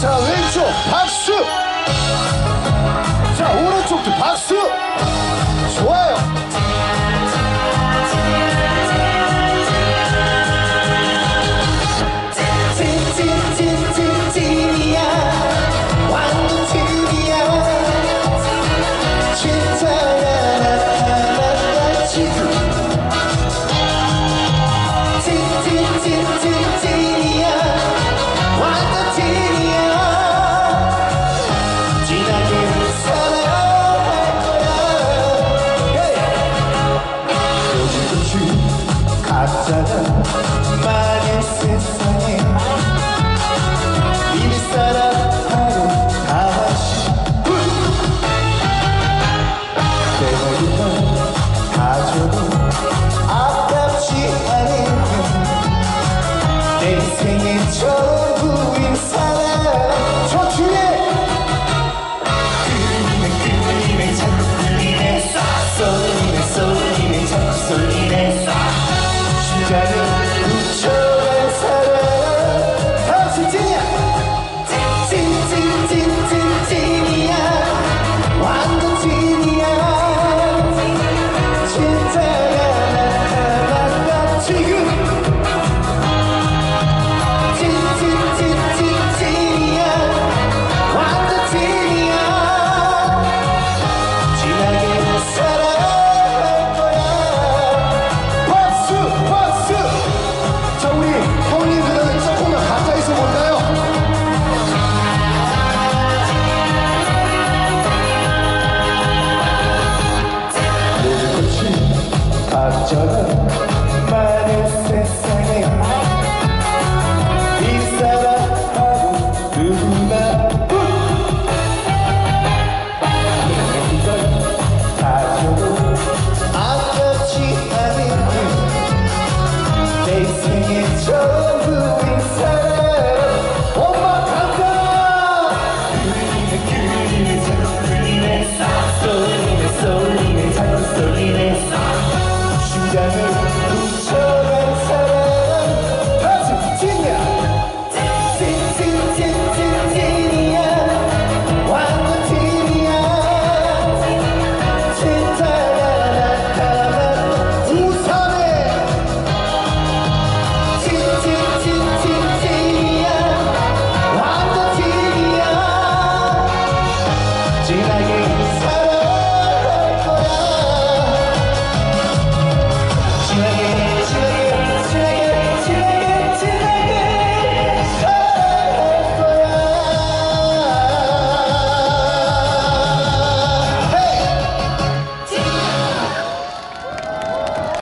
자 왼쪽 박수. 자 오른쪽도 박수 愁 저는 많은 세상